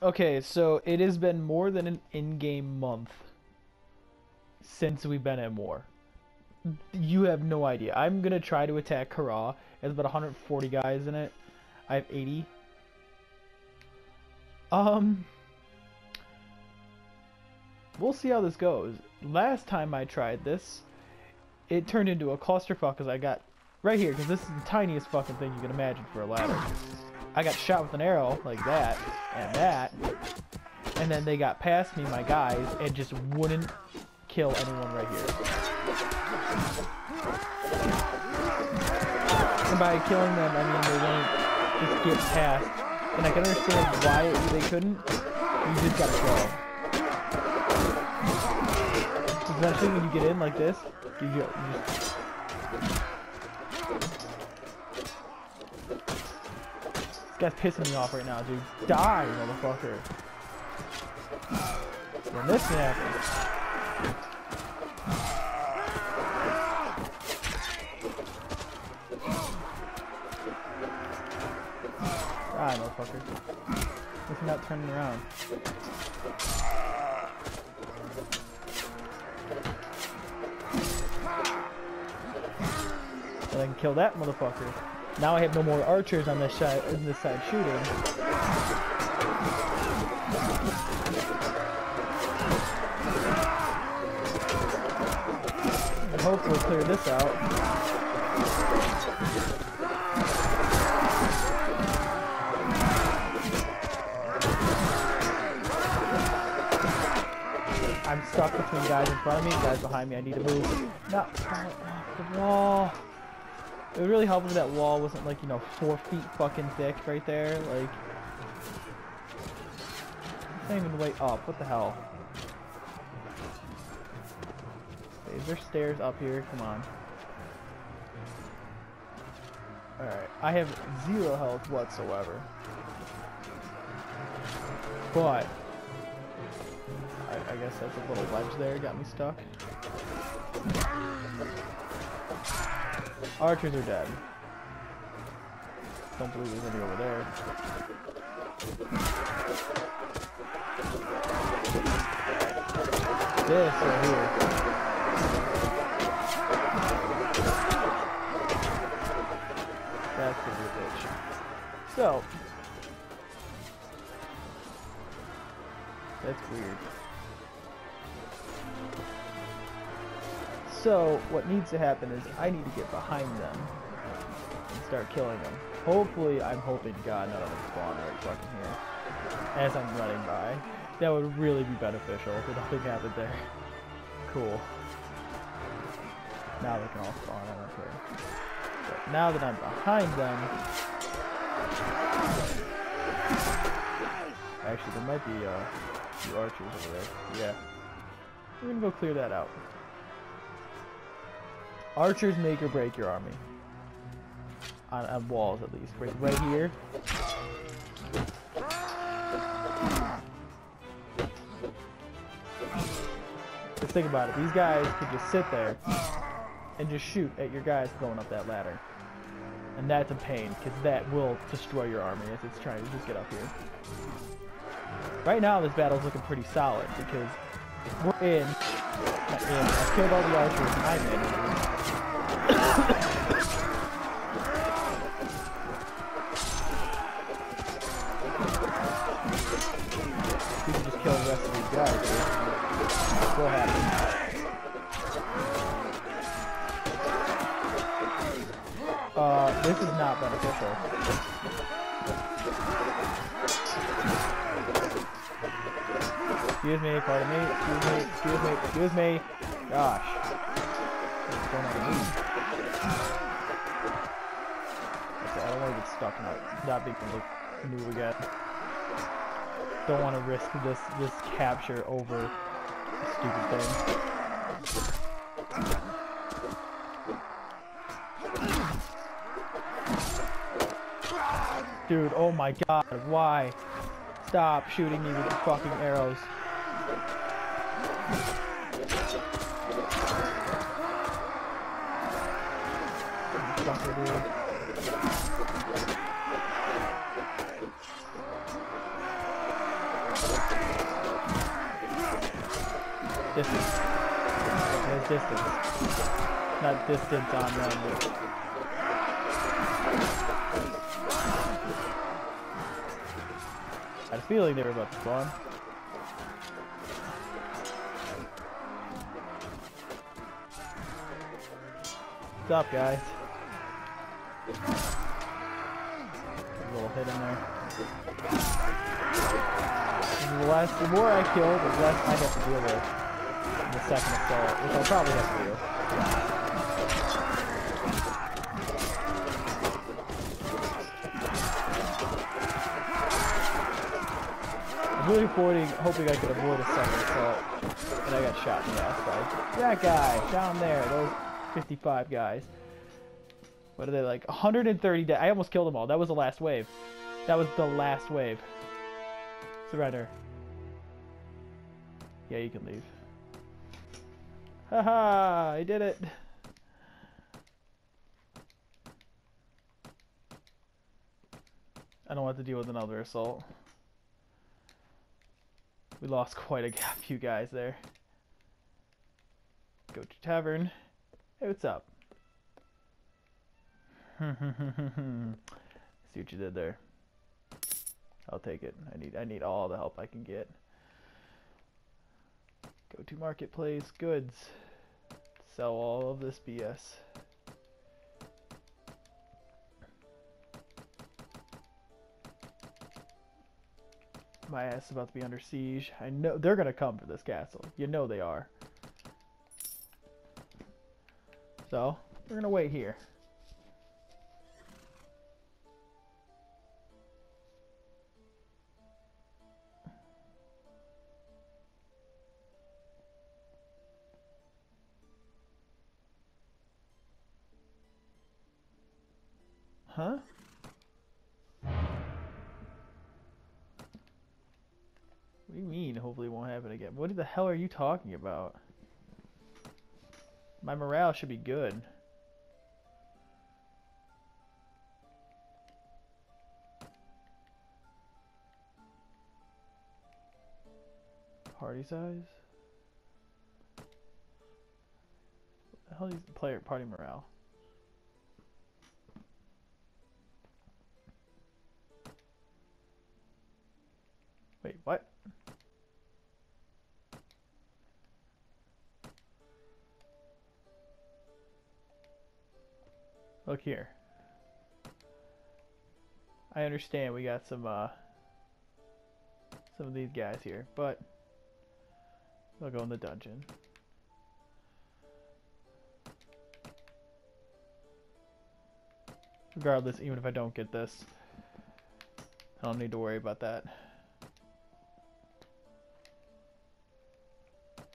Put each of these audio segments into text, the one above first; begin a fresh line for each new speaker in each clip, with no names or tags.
Okay, so it has been more than an in-game month since we've been at war. You have no idea. I'm gonna try to attack Kara. There's about 140 guys in it. I have 80. Um, we'll see how this goes. Last time I tried this, it turned into a clusterfuck because I got right here because this is the tiniest fucking thing you can imagine for a ladder. I got shot with an arrow like that and that, and then they got past me, my guys, and just wouldn't kill anyone right here. And by killing them, I mean they wouldn't just get past. And I can understand why they couldn't. You just gotta go. Especially when you get in like this, you, you just This guy's pissing me off right now, dude. Die, motherfucker. When this happens. Die, motherfucker. If not turning around. And I can kill that motherfucker. Now I have no more archers on this side, this side shooting. Hopefully we'll clear this out. I'm stuck between guys in front of me, guys behind me. I need to move. No, off the wall. It would really help if that wall wasn't like, you know, four feet fucking thick right there. Like, it's not even way up. Oh, what the hell? is there stairs up here? Come on. Alright, I have zero health whatsoever. But, I, I guess that's a little ledge there, got me stuck. Archers are dead. Don't believe there's any over there. This right here. That's gonna a bitch. So. So, what needs to happen is I need to get behind them and start killing them. Hopefully, I'm hoping God none of them spawn right fucking here as I'm running by. That would really be beneficial if nothing happened there. Cool. Now they can all spawn, I don't care. But now that I'm behind them... Actually, there might be uh, a few archers over there. Yeah. We're gonna go clear that out. Archers make or break your army. On, on walls, at least. Right, right here. Just think about it. These guys could just sit there and just shoot at your guys going up that ladder. And that's a pain, because that will destroy your army as it's trying to just get up here. Right now, this battle's looking pretty solid, because we're in. In. I killed all the archers, and I'm in. Uh, this is not beneficial. Excuse me, pardon me, excuse me, excuse me, excuse me. Gosh. What's going on with me? Okay, Stuck not, not being able to move again. Don't want to risk this, this capture over stupid thing. Dude, oh my god, why? Stop shooting me with the fucking arrows. Distance. There's distance. Not distance on them. I had a feeling they were about to spawn. What's up, guys? A little hit in there. The less, the more I kill, the less I have to deal with the second assault, which I'll probably have to do. I'm really avoiding, hoping I could avoid a second assault, and I got shot in the ass by that guy down there. Those 55 guys. What are they like? 130 dead. I almost killed them all. That was the last wave. That was the last wave. Surrender. Yeah, you can leave. Haha, I did it. I don't want to deal with another assault. We lost quite a few guys there. Go to tavern. Hey, what's up? See what you did there. I'll take it. I need I need all the help I can get. Go to marketplace goods. Sell all of this BS. My ass is about to be under siege. I know they're gonna come for this castle. You know they are. So, we're gonna wait here. The hell are you talking about? My morale should be good. Party size? What the hell is player party morale? Look here. I understand we got some uh some of these guys here, but they'll go in the dungeon. Regardless, even if I don't get this, I don't need to worry about that.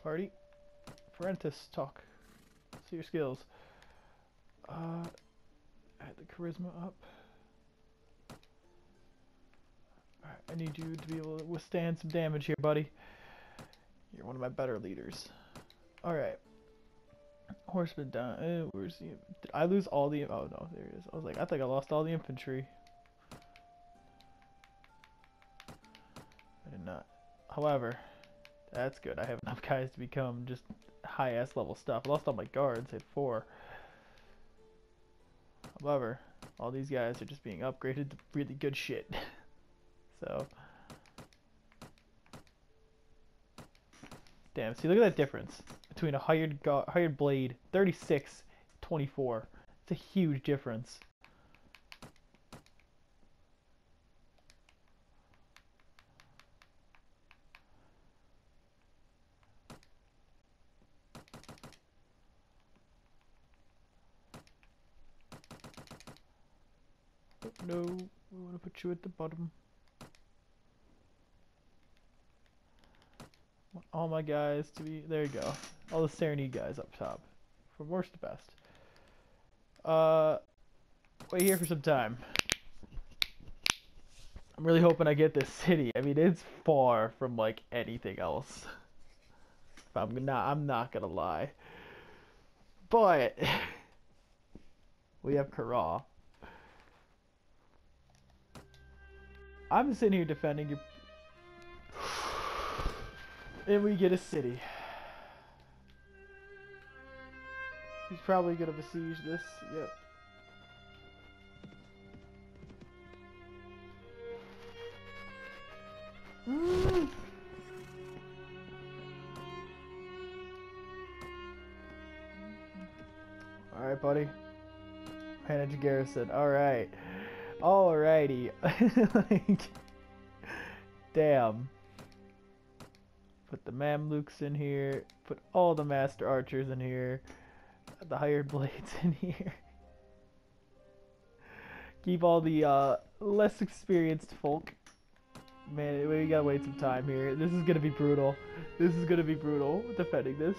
Party. Firentis, talk. See your skills. Uh, add the charisma up. Alright, I need you to be able to withstand some damage here, buddy. You're one of my better leaders. Alright. Horseman down. Uh, where's the... Did I lose all the... Oh, no, there it is. I was like, I think I lost all the infantry. I did not. However... That's good. I have enough guys to become just high-ass level stuff. I lost all my guards. I had four. However, all these guys are just being upgraded to really good shit. so... Damn, see, look at that difference between a hired hired blade, 36, 24. It's a huge difference. No, you at the bottom. Want all my guys to be, there you go. All the Sarranid guys up top. From worst to best. Uh, wait here for some time. I'm really hoping I get this city. I mean, it's far from like anything else. I'm not, I'm not gonna lie. But we have Kara. I'm sitting here defending you. And we get a city. He's probably gonna besiege this. Yep. Alright, buddy. Manage garrison. Alright. Alrighty. like, damn. Put the Mamluks in here. Put all the Master Archers in here. The Hired Blades in here. Keep all the uh, less experienced folk. Man, we gotta wait some time here. This is gonna be brutal. This is gonna be brutal, defending this.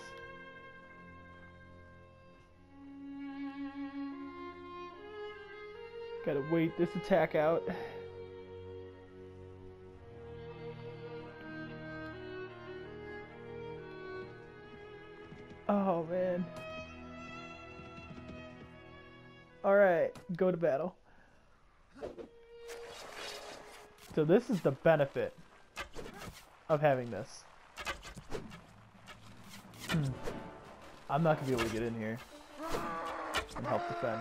Gotta wait this attack out. Oh man. Alright, go to battle. So this is the benefit of having this. Hmm. I'm not gonna be able to get in here and help defend.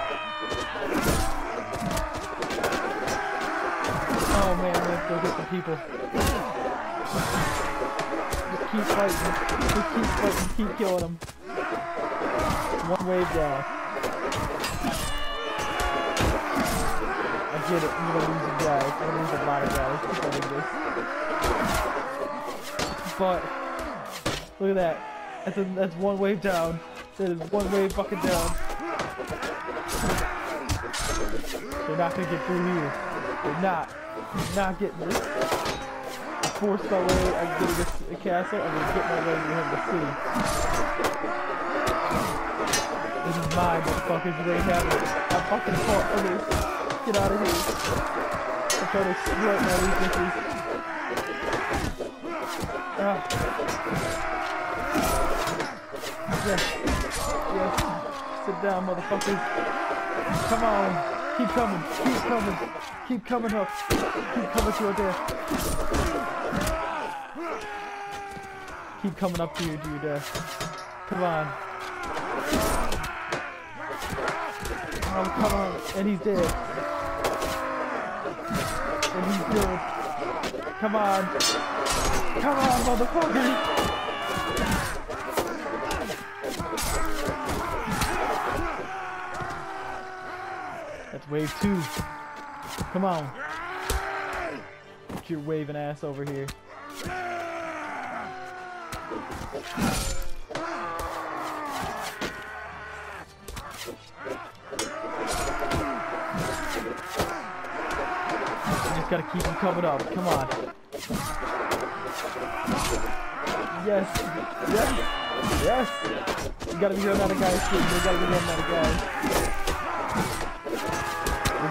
Oh man, let's go get the people. Just keep fighting. Just keep fighting. Keep killing them. One wave down. I get it. I'm gonna lose a guy. I'm gonna lose a lot of guys this. But look at that. That's a, that's one wave down. That is one wave fucking down. They're not gonna get through here. They're not. Not getting this. I forced my way. Getting a, a castle. I'm gonna get my way behind the city. This is mine, motherfuckers. You have it. I fucking fought for this. Get out of here. I'm trying to exploit my weaknesses. Ah. Yes. Yes. Sit down, motherfuckers. Come on. Keep coming. Keep coming. Keep coming up. Keep coming to your death. Keep coming up to to your. Come on. Oh, come on. And he's dead. And he's dead. Come on. Come on, motherfucker. Wave two. Come on. Get your waving ass over here. You just gotta keep them coming up. Come on. Yes. Yes. Yes. You gotta be out of guys too. You gotta be of guys. We're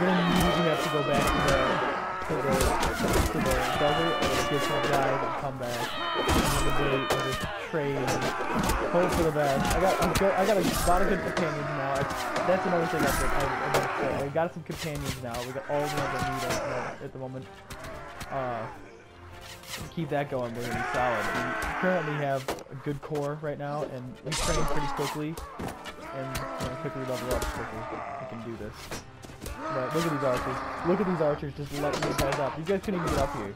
gonna immediately have to go back to the to the to the desert and get some guys and come back. And wait and just trade hope for the best. I got I'm good, I got a lot of good companions now. I, that's another thing I think I, I got some companions now. We got all the ones I need at, at the moment. Uh, keep that going. We're gonna be solid. We currently have a good core right now, and we train pretty quickly, and you know, quickly level up quickly. We can do this. Look at these archers. Look at these archers just letting these guys up. These guys couldn't even get up here.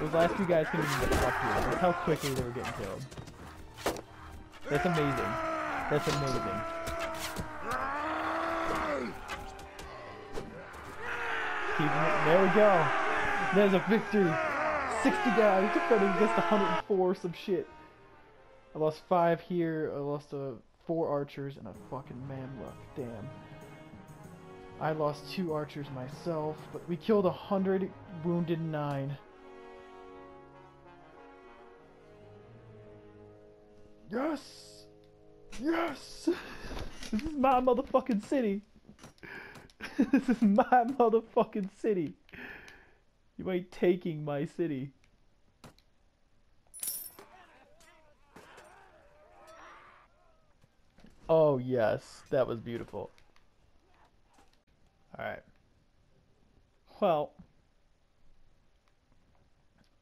Those last few guys couldn't even get up here. That's how quickly they were getting killed. That's amazing. That's amazing. There we go. There's a victory. 60 guys defending against 104 some shit. I lost 5 here. I lost uh, 4 archers and a fucking mamluk. Damn. I lost 2 archers myself, but we killed a 100, wounded 9. Yes! Yes! This is my motherfucking city! this is my motherfucking city! You ain't taking my city. Oh yes, that was beautiful. Alright. Well,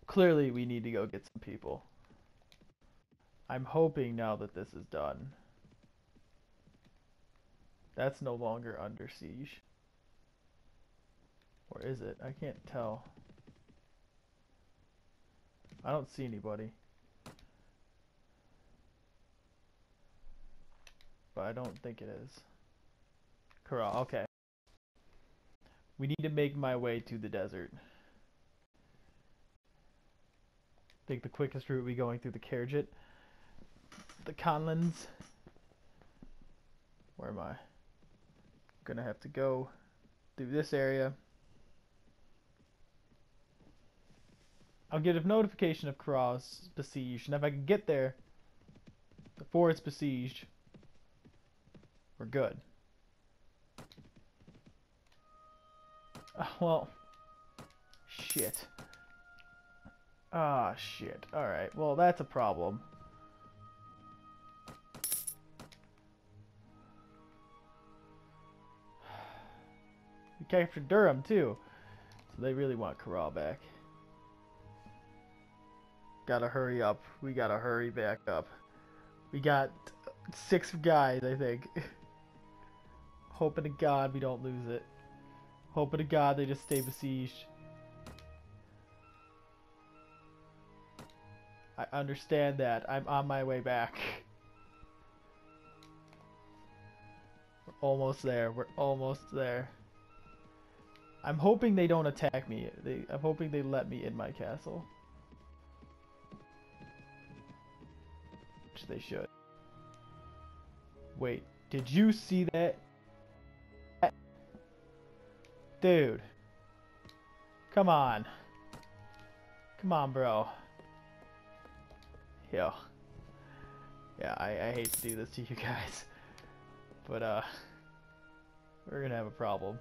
clearly we need to go get some people. I'm hoping now that this is done. That's no longer under siege. Or is it? I can't tell. I don't see anybody. But I don't think it is. Corral, okay. We need to make my way to the desert. I think the quickest route would be going through the Khajiit. The Conlins. Where am I? Gonna have to go through this area. I'll get a notification of Cross besieged, and if I can get there before it's besieged, we're good. Well, shit. Ah, shit. Alright, well, that's a problem. We captured Durham, too. So they really want Corral back. Gotta hurry up. We gotta hurry back up. We got six guys, I think. Hoping to God we don't lose it. Hoping to God they just stay besieged. I understand that. I'm on my way back. We're almost there. We're almost there. I'm hoping they don't attack me. They, I'm hoping they let me in my castle. Which they should. Wait, did you see that? Dude. Come on. Come on, bro. Yo. Yeah, I, I hate to do this to you guys. But, uh... We're gonna have a problem.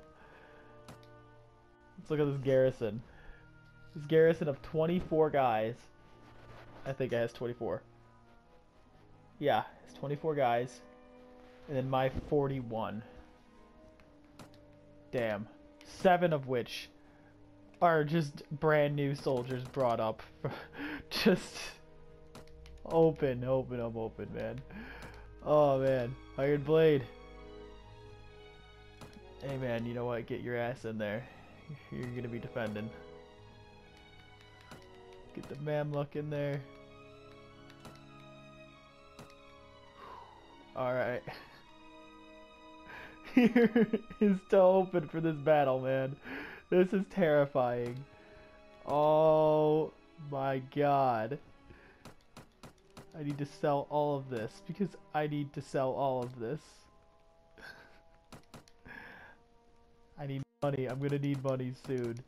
Let's look at this garrison. This garrison of 24 guys. I think it has 24. Yeah, it's 24 guys. And then my 41. Damn. Seven of which are just brand new soldiers brought up. just open, open, I'm open, man. Oh, man. Iron Blade. Hey, man, you know what? Get your ass in there. You're gonna be defending. Get the Mamluk in there. Alright. Here is to open for this battle, man. This is terrifying. Oh my god. I need to sell all of this because I need to sell all of this. I need money. I'm gonna need money soon.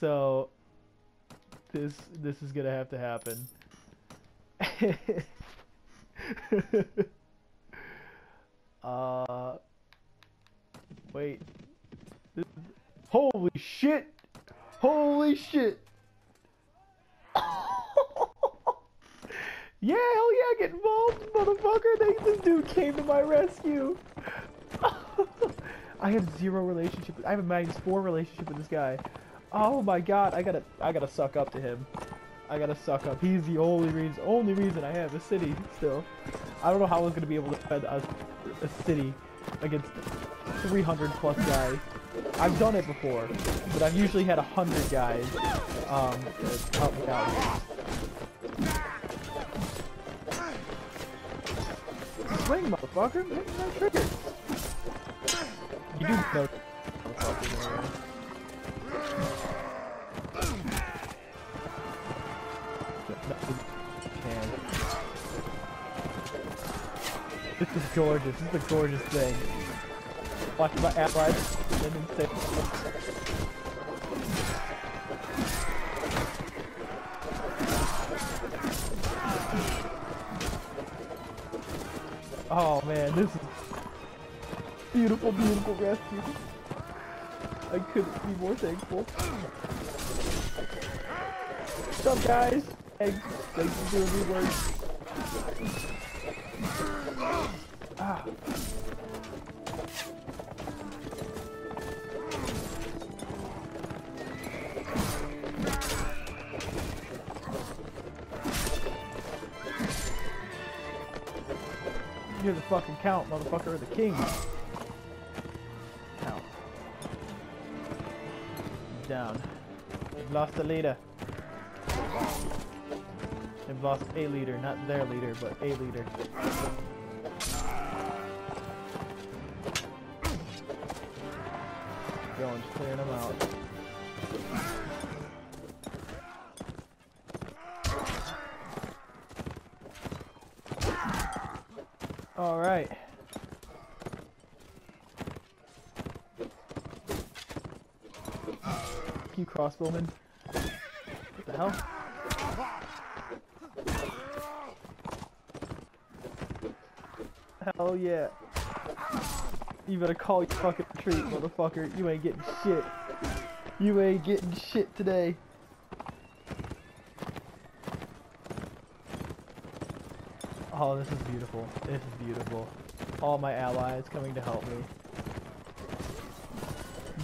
So this this is gonna have to happen. uh wait. This, holy shit! Holy shit! yeah, hell yeah, get involved, motherfucker! They, this dude came to my rescue. I have zero relationship. I have a minus four relationship with this guy. Oh my god, I gotta, I gotta suck up to him. I gotta suck up. He's the only reason, only reason I have a city still. I don't know how I was gonna be able to defend a, a city against 300 plus guys. I've done it before, but I've usually had 100 guys um, help me out. Swing, motherfucker! no triggers. You do know. This is gorgeous. This is a gorgeous thing. Watch my allies and insane. Oh man, this is beautiful, beautiful rescue. I couldn't be more thankful. What's up guys? Thanks, thanks for doing the work. Count, motherfucker, the king. Count. Down. They've lost a leader. They've lost a leader, not their leader, but a leader. All right. You crossbowman. What the hell? Hell yeah. You better call your fucking retreat, motherfucker. You ain't getting shit. You ain't getting shit today. Oh, this is beautiful. This is beautiful. All my allies coming to help me.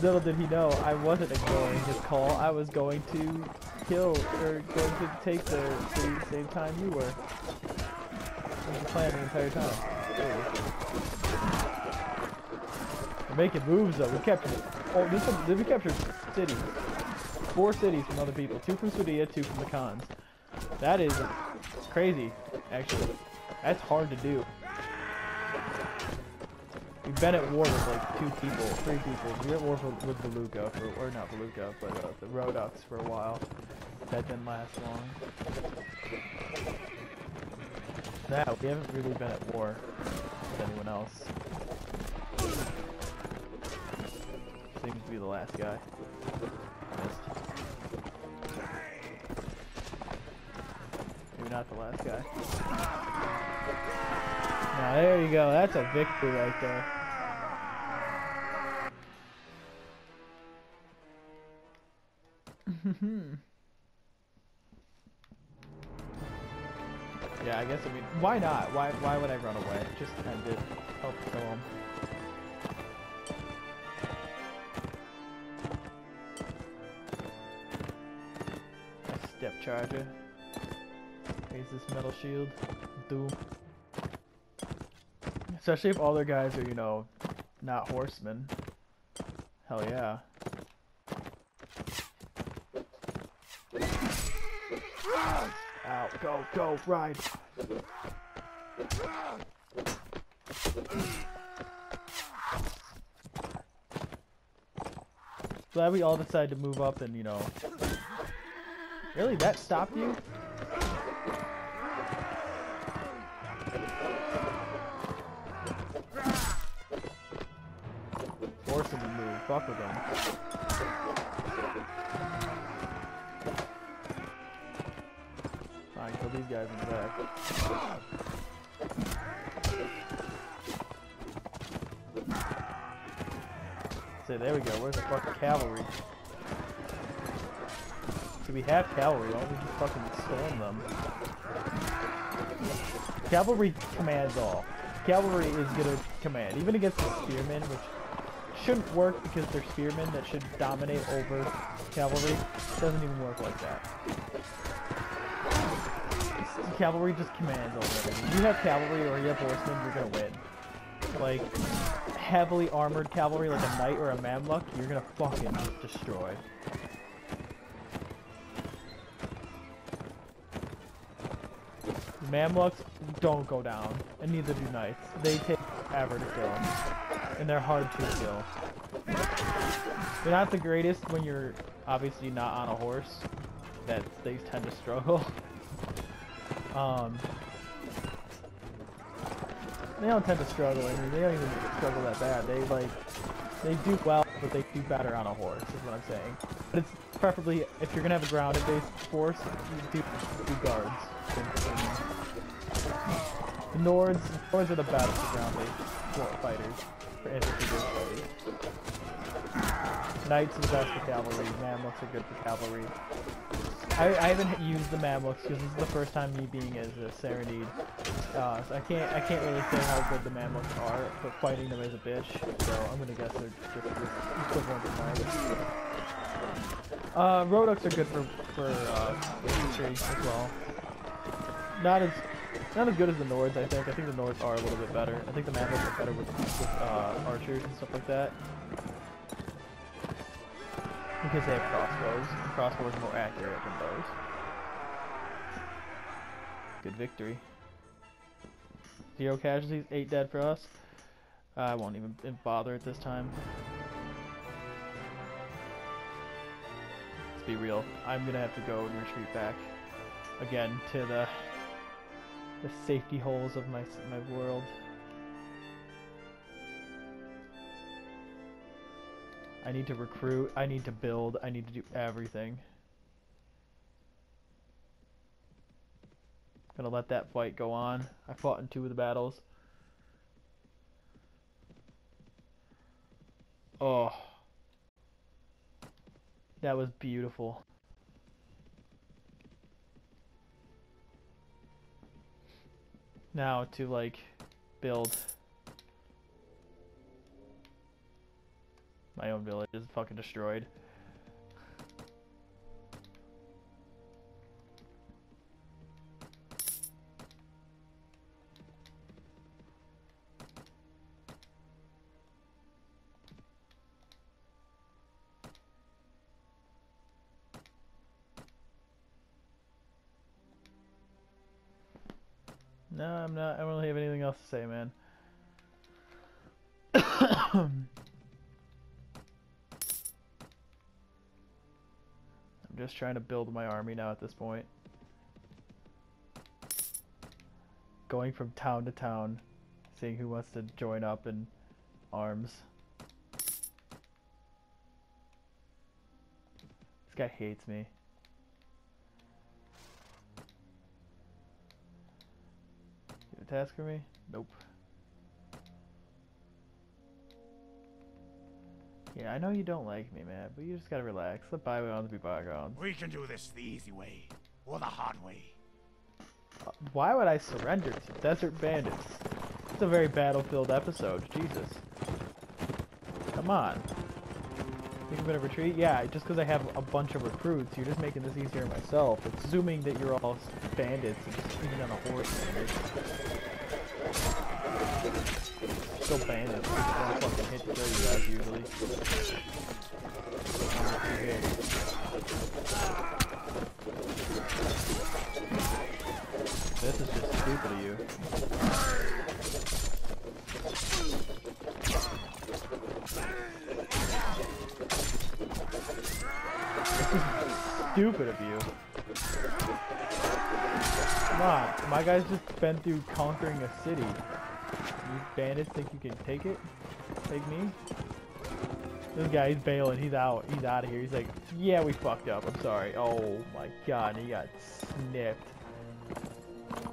Little did he know, I wasn't ignoring his call. I was going to kill, or going to take the city the same time you were. That was the plan the entire time. We're making moves though. We captured. Oh, this one. We captured cities. Four cities from other people. Two from Swadia, two from the cons. That is crazy, actually. That's hard to do. We've been at war with like two people, three people. We were at war with, with Beluga, for, or not Beluga, but uh, the Rhodoks for a while. That didn't last long. Now, we haven't really been at war with anyone else. Seems to be the last guy. Missed. Maybe not the last guy. Now there you go, that's a victory right there. yeah, I guess I mean, why not? Why why would I run away? Just kind of help kill him. Steppe charger. Raise this metal shield. Doom. Especially if all their guys are, you know, not horsemen. Hell yeah. Out, go, go, ride. Glad we all decided to move up and, you know. Really? That stopped you? Force him to move. Fuck with him. Fine, kill these guys in the back. So there we go. Where's the fucking cavalry? Do we have cavalry? Why don't we just fucking storm them? Cavalry commands all. Cavalry is gonna command, even against the spearmen, which shouldn't work because they're spearmen that should dominate over cavalry. It Doesn't even work like that. Cavalry just commands over everything. You have cavalry or you have horsemen, you're gonna win. Like, heavily armored cavalry like a knight or a mamluk, you're gonna fucking destroy. Mamluks don't go down, and neither do knights. They take ever to kill, and they're hard to kill. They're not the greatest when you're obviously not on a horse. That they tend to struggle. um, they don't tend to struggle. I mean, they don't even struggle that bad. They like they do well, but they do better on a horse. Is what I'm saying. But it's preferably if you're gonna have a grounded based force, you do, do guards. The Nords, Nords are the best ground-based fighters for infantry Knights the best for cavalry. Mamluks are good for cavalry. I, I haven't used the Mamluks because this is the first time me being as a Sarranid. Uh, so I can't I can't really say how good the Mamluks are, but fighting them is a bitch. So I'm gonna guess they're just equivalent to mine. Uh, Rhodoks are good for for uh, infantry as well. Not as not as good as the Nords, I think. I think the Nords are a little bit better. I think the Mamluks are better with, with uh, archers and stuff like that. Because they have crossbows. Crossbows are more accurate than bows. Good victory. Zero casualties, eight dead for us. I won't even bother at this time. Let's be real. I'm gonna have to go and retreat back again to the the safety holes of my my world. I need to recruit, I need to build, I need to do everything. Gonna let that fight go on. I fought in two of the battles. Oh. That was beautiful. Now to like build My own village is fucking destroyed. Not. I don't really have anything else to say, man. I'm just trying to build my army now at this point. Going from town to town, seeing who wants to join up in arms. This guy hates me. You task for me? Nope. Yeah, I know you don't like me, man, but you just gotta relax. Let bygones be bygones.
We can do this the easy way, or the hard way.
Uh, why would I surrender to Desert Bandits? It's a very battlefield episode, Jesus. Come on. Think a bit of retreat? Yeah, just because I have a bunch of recruits, you're just making this easier myself. It's assuming that you're all bandits and just even on a horse. Still bandits. Don't fucking hit kill you guys usually. This is just stupid of you. Stupid of you. Come on, my guy's just been through conquering a city. You bandits think you can take it? Take me? This guy, he's bailing. He's out. He's out of here. He's like, yeah, we fucked up. I'm sorry. Oh my god, he got snipped.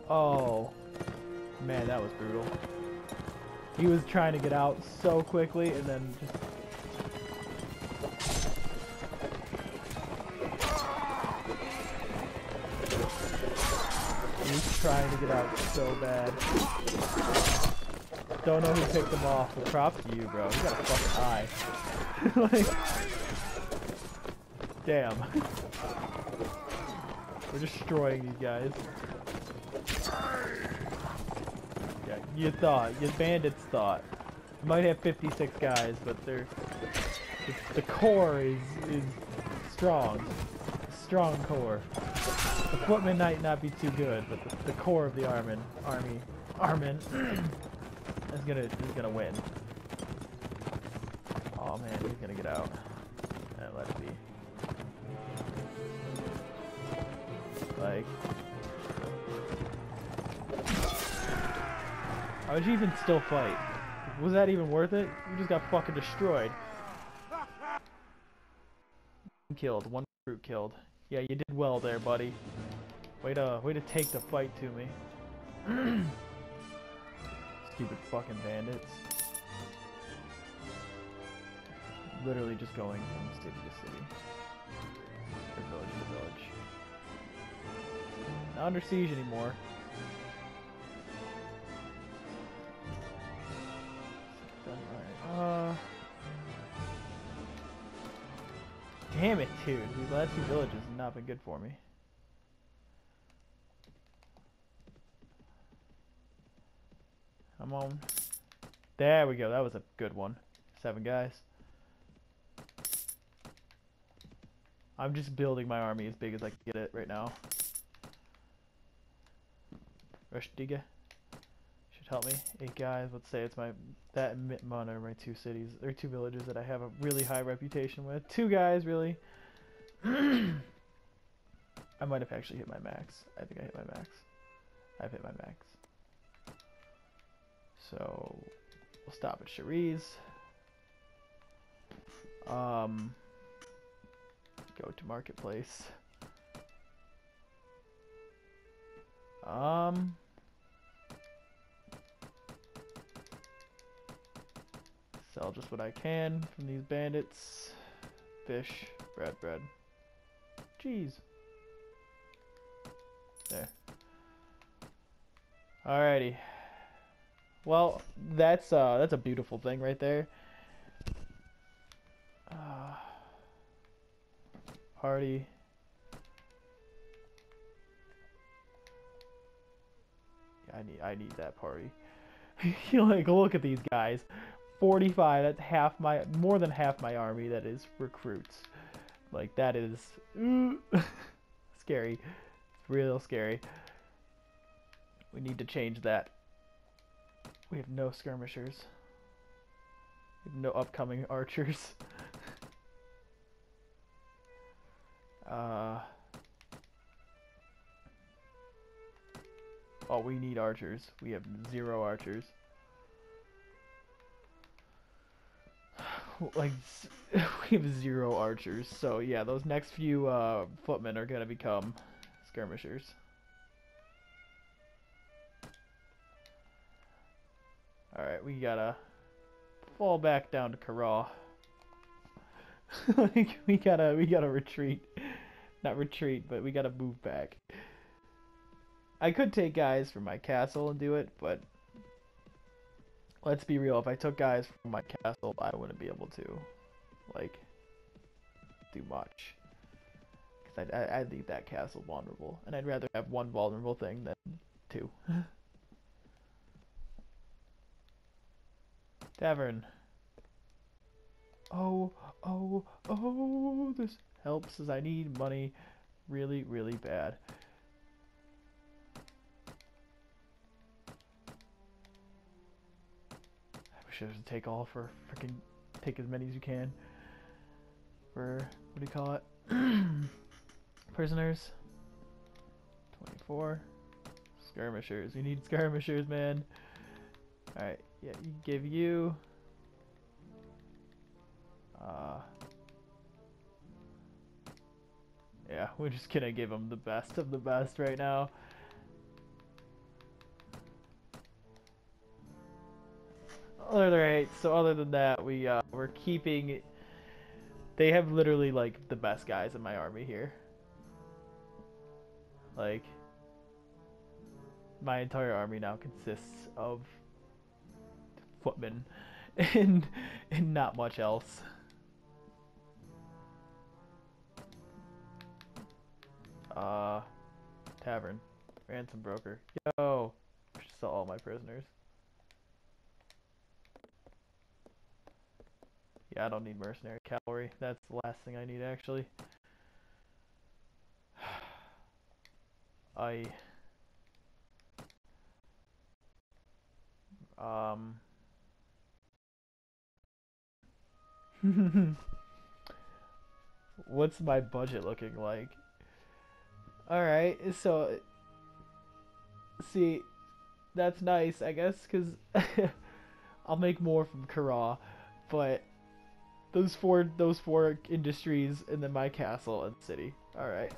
Oh. Man, that was brutal. He was trying to get out so quickly and then just... trying to get out so bad. Don't know who picked him off, but props to you, bro. You got a fucking eye. like, damn. We're destroying these guys. Yeah, you thought. Your bandits thought. You might have 56 guys, but they're... The, the core is, is strong. Strong core. Footmen might not be too good, but the, the core of the Armin, army, Armin is gonna is gonna win. Oh man, he's gonna get out. Yeah, let it be. Like, how would you even still fight? Was that even worth it? You just got fucking destroyed. Killed, one recruit killed. Yeah, you did well there, buddy. Way to way to take the fight to me. Stupid fucking bandits. Literally just going from city to city. Or village to village. Not under siege anymore. Uh... Damn it, dude. These last two villages have not been good for me. Come on. There we go. That was a good one. Seven guys. I'm just building my army as big as I can get it right now. Rushdigh should help me. Eight guys. Let's say it's my that and Mitmon are my two cities or two villages that I have a really high reputation with. Two guys, really. I might have actually hit my max. I think I hit my max. I've hit my max. So we'll stop at Shariz. Um, go to marketplace. Um, sell just what I can from these bandits. Fish, bread, bread. Cheese. There. Alrighty. Well, that's uh, that's a beautiful thing right there. Uh, I need I need that party. like look at these guys. 45, that's half my more than half my army that is recruits. Like that is scary. Real scary. We need to change that. We have no skirmishers. We have no upcoming archers. uh. Oh, we need archers. We have zero archers. like, we have zero archers. So, yeah, those next few uh, footmen are to become skirmishers. Alright, we gotta fall back down to Kharaa. like, we gotta, we gotta retreat. Not retreat, but we gotta move back. I could take guys from my castle and do it, but let's be real, if I took guys from my castle, I wouldn't be able to, like, do much. Because I'd, I'd leave that castle vulnerable, and I'd rather have one vulnerable thing than two. Tavern. Oh, oh, oh, this helps as I need money really, really bad. I wish I should take all for freaking take as many as you can for what do you call it? Prisoners. 24. Skirmishers. We need skirmishers, man. Alright, yeah, you give you uh Yeah, we're just gonna give him the best of the best right now. Alright, so other than that, we uh we're keeping they have literally like the best guys in my army here. Like my entire army now consists of footmen and and not much else. Uh tavern. Ransom broker. Yo should sell all my prisoners. Yeah, I don't need mercenary cavalry. That's the last thing I need actually. I um What's my budget looking like? Alright, so... See, that's nice, I guess, because I'll make more from Kharaa, but those four those four industries and then my castle and city. Alright.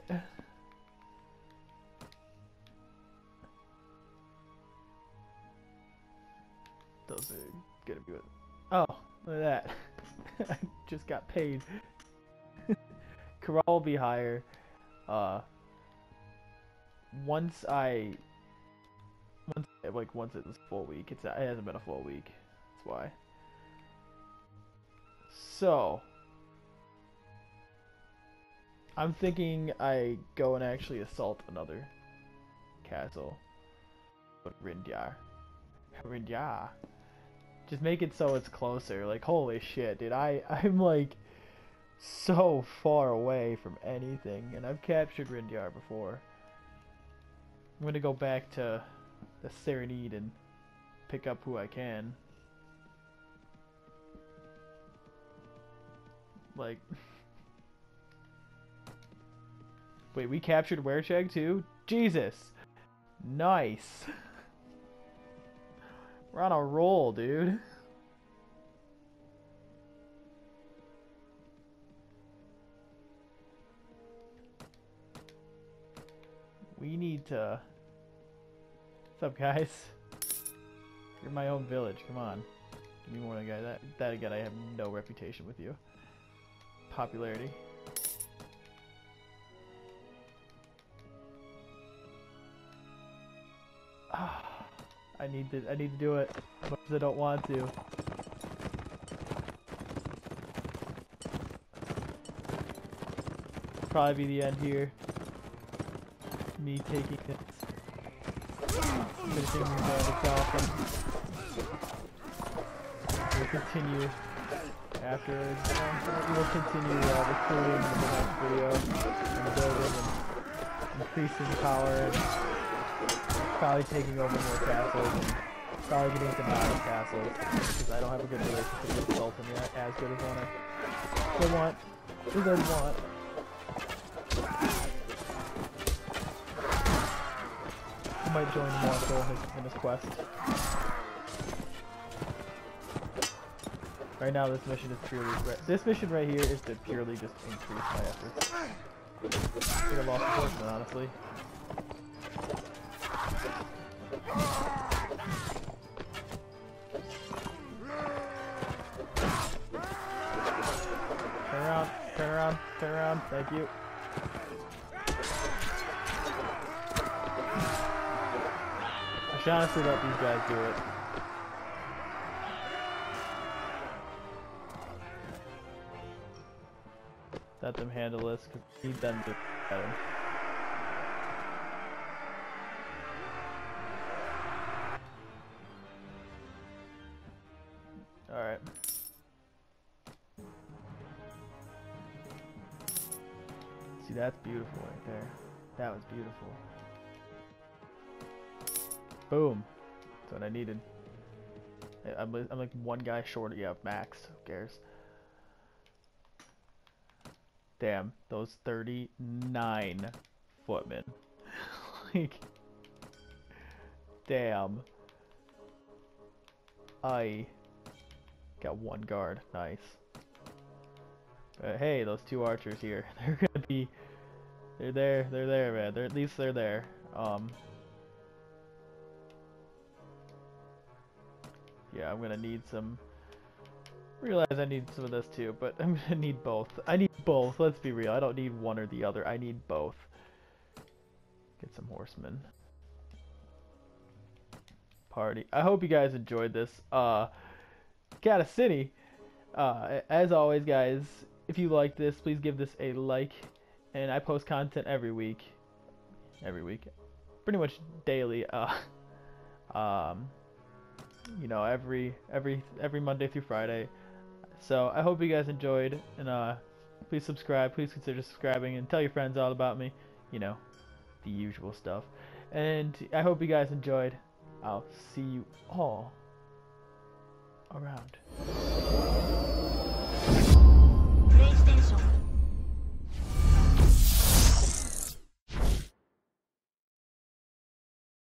those are gonna be. Oh, look at that! I just got paid. Corral will be higher. Uh, once I, once like once it's full week, it's it hasn't been a full week. That's why. So, I'm thinking I go and actually assault another castle. But Rindyar. Rindyar. Just make it so it's closer. Like, holy shit, dude. I, I'm like so far away from anything. And I've captured Rindyar before. I'm gonna go back to the Serenade and pick up who I can. Like... Wait, we captured Werecheg too? Jesus! Nice! We're on a roll, dude. We need to... What's up, guys? You're my own village, come on. Give me more than guy. That, that again, I have no reputation with you. Popularity. I need to I need to do it, but I don't want to. Probably be the end here. Me taking this. Finishing the, the Falcon. We'll continue afterwards. We'll continue uh, recruiting in the next video and building and increasing power and probably taking over more castles and probably getting into nine castles because I don't have a good relationship with the Sultan yet, as good as one I, I want, as I want. I might join Marco in his, in his quest. Right now, this mission is purely. This mission right here is to purely just increase my efforts. I think I lost the horseman, honestly. Turn around, thank you. I should honestly let these guys do it. Let them handle this, because need them to better. Beautiful right there. That was beautiful. Boom. That's what I needed. I'm, I'm like one guy short. Yeah, max. Who cares? Damn, those 39 footmen. like, damn. I got one guard. Nice. But hey, those two archers here. They're gonna be they're there, they're there, man. They're at least they're there. Um Yeah, I'm gonna need some realize I need some of this too, but I'm gonna need both. I need both, let's be real. I don't need one or the other. I need both. Get some horsemen. Party. I hope you guys enjoyed this. Uh Cata City. Uh as always guys, if you like this, please give this a like and I post content every week, every week, pretty much daily. Uh, um, you know, every every every Monday through Friday. So I hope you guys enjoyed, and uh, please subscribe. Please consider subscribing and tell your friends all about me. You know, the usual stuff. And I hope you guys enjoyed. I'll see you all around.